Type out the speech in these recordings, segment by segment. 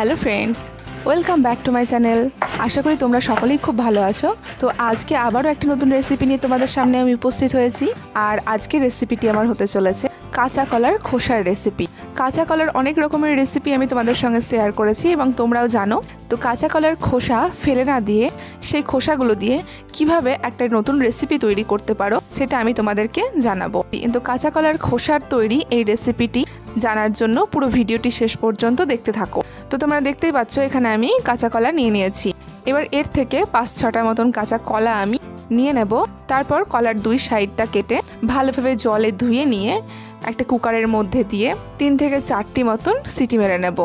Hello friends, welcome back to my channel. আশা করি তোমরা সকলেই খুব ভালো আছো। তো আজকে আবারও একটা নতুন রেসিপি নিয়ে তোমাদের সামনে আমি উপস্থিত হয়েছি। আর আজকের রেসিপিটি আমার হতে চলেছে কাঁচা কলার খোসার রেসিপি কাঁচা কলার অনেক রকমের রেসিপি আমি তোমাদের সঙ্গে শেয়ার করেছি এবং তোমরাও জানো। তো কাঁচা কলার খোসা ফেলে না দিয়ে, সেই খোসাগুলো দিয়ে কীভাবে একটা নতুন রেসিপি তৈরি করতে পারো, সেটা আমি তোমাদেরকে জানাব। কিন্তু কাঁচা কলার খোসার তৈরি এই রেসিপিটি জানার জন্য পুরো ভিডিওটি শেষ পর্যন্ত দেখতে থাকো। তো তোমরা দেখতেই পাচ্ছ, এখানে আমি কাঁচা কলা নিয়ে নিয়েছি। এবার এর থেকে পাঁচ ছটা মতন কাঁচা কলা আমি নিয়ে নেব। তারপর কলার দুই সাইডটা কেটে ভালোভাবে জলে ধুয়ে নিয়ে একটা কুকারের মধ্যে দিয়ে তিন থেকে চারটি মতন সিটি মেরে নেব,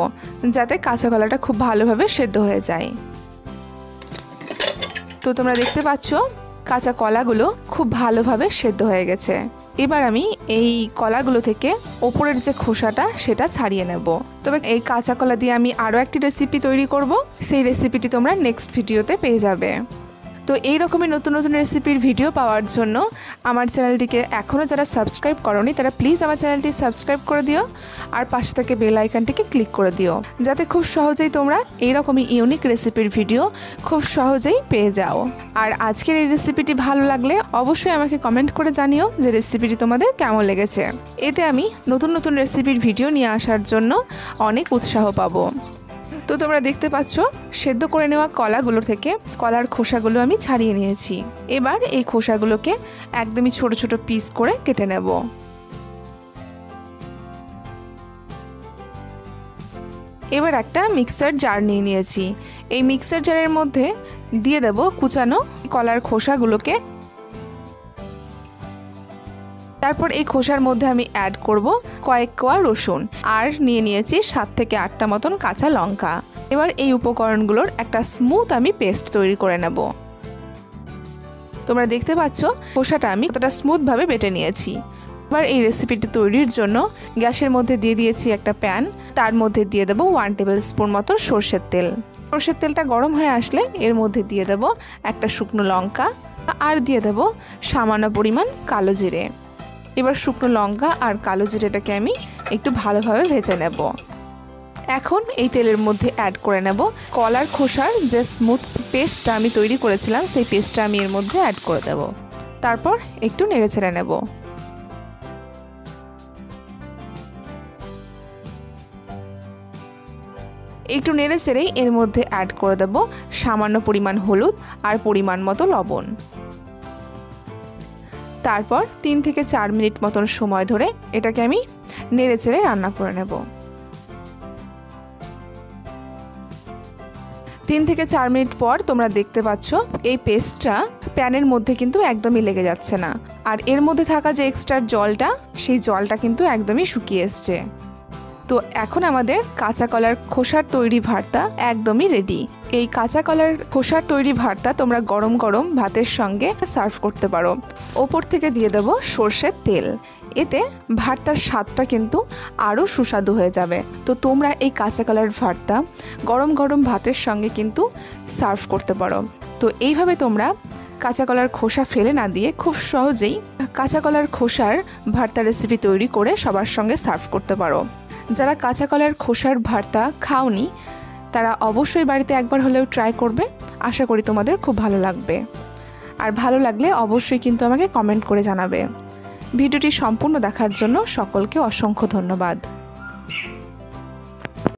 যাতে কাঁচা কলাটা খুব ভালোভাবে সেদ্ধ হয়ে যায়। তো তোমরা দেখতে পাচ্ছ কাঁচা কলাগুলো খুব ভালোভাবে সেদ্ধ হয়ে গেছে। এবার আমি এই কলাগুলো থেকে ওপরের যে খোসাটা, সেটা ছাড়িয়ে নেব। তবে এই কাঁচা কলা দিয়ে আমি আরও একটি রেসিপি তৈরি করব। সেই রেসিপিটি তোমরা নেক্সট ভিডিওতে পেয়ে যাবে। তো এই রকমের নতুন নতুন রেসিপির ভিডিও পাওয়ার জন্য আমার চ্যানেলটিকে এখনও যারা সাবস্ক্রাইব করনি, তারা প্লিজ আমার চ্যানেলটি সাবস্ক্রাইব করে দিও আর পাশে থেকে বেল আইকনটিকে ক্লিক করে দিও যাতে খুব সহজেই তোমরা এইরকমই ইউনিক রেসিপির ভিডিও খুব সহজেই পেয়ে যাও। আর আজকের এই রেসিপিটি ভালো লাগলে অবশ্যই আমাকে কমেন্ট করে জানিও যে রেসিপিটি তোমাদের কেমন লেগেছে। এতে আমি নতুন নতুন রেসিপির ভিডিও নিয়ে আসার জন্য অনেক উৎসাহ পাবো। তো তোমরা দেখতে পাচ্ছ সেদ্ধ করে নেওয়া কলাগুলো থেকে কলার খোসাগুলো আমি ছাড়িয়ে নিয়েছি। এবার এই খোসাগুলোকে একদমই ছোট ছোট পিস করে কেটে নেব। এবার একটা মিক্সার জার নিয়ে নিয়েছি। এই মিক্সার জারের মধ্যে দিয়ে দেব কুচানো কলার খোসাগুলোকে। তারপর এই খোসার মধ্যে আমি অ্যাড করব কয়েক কোয়া রসুন। আর নিয়ে নিয়েছি সাত থেকে আটটা মতন কাঁচা লঙ্কা। এবার এই উপকরণগুলোর একটা স্মুথ আমি পেস্ট তৈরি করে নেব। তোমরা দেখতে পাচ্ছ, খোসাটা আমি কতটা স্মুথভাবে বেটে নিয়েছি। এবার এই রেসিপিটি তৈরির জন্য গ্যাসের মধ্যে দিয়ে দিয়েছি একটা প্যান তার মধ্যে দিয়ে দেবো ওয়ান টেবিল স্পুন মতো সর্ষের তেল। সর্ষের তেলটা গরম হয়ে আসলে এর মধ্যে দিয়ে দেবো একটা শুকনো লঙ্কা আর দিয়ে দেবো সামান্য পরিমাণ কালো জিরে। এবার শুকনো লঙ্কা আর কালো জিরেটাকে আমি একটু ভালোভাবে ভেজে নেব। এখন এই তেলের মধ্যে অ্যাড করে নেব কলার খোসার যে স্মুথ পেস্টটা আমি তৈরি করেছিলাম, সেই পেস্টটা আমি এর মধ্যে অ্যাড করে দেব। তারপর একটু নেড়ে ছেড়ে নেব। একটু নেড়ে চেড়েই এর মধ্যে অ্যাড করে দেব সামান্য পরিমাণ হলুদ আর পরিমাণ মতো লবণ। তারপর তিন থেকে চার মিনিট মতন সময় ধরে এটাকে আমি নেড়ে চেড়ে রান্না করে নেব। তিন থেকে চার মিনিট পর তোমরা দেখতে পাচ্ছ এই পেস্টটা প্যানের মধ্যে কিন্তু একদমই লেগে যাচ্ছে না। আর এর মধ্যে থাকা যে এক্সট্রা জলটা, সেই জলটা কিন্তু একদমই শুকিয়ে এসছে। তো এখন আমাদের কাঁচা কলার খোসার তৈরি ভর্তা একদমই রেডি এই কাঁচা কলার খোসার তৈরি ভর্তা তোমরা গরম গরম ভাতের সঙ্গে সার্ভ করতে পারো। ওপর থেকে দিয়ে দেবো সর্ষের তেল। এতে ভর্তার স্বাদটা কিন্তু আরও সুস্বাদু হয়ে যাবে। তো তোমরা এই কাঁচা কলার ভর্তা গরম গরম ভাতের সঙ্গে কিন্তু সার্ভ করতে পারো। তো এইভাবে তোমরা কাঁচা কলার খোসা ফেলে না দিয়ে খুব সহজেই কাঁচা কলার খোসার ভর্তা রেসিপি তৈরি করে সবার সঙ্গে সার্ভ করতে পারো। যারা কাঁচা কলার খোসার ভর্তা খাওনি, তারা অবশ্যই বাড়িতে একবার হলেও ট্রাই করবে। আশা করি তোমাদের খুব ভালো লাগবে। আর ভালো লাগলে অবশ্যই কিন্তু আমাকে কমেন্ট করে জানাবে। ভিডিওটি সম্পূর্ণ দেখার জন্য সকলকে অসংখ্য ধন্যবাদ।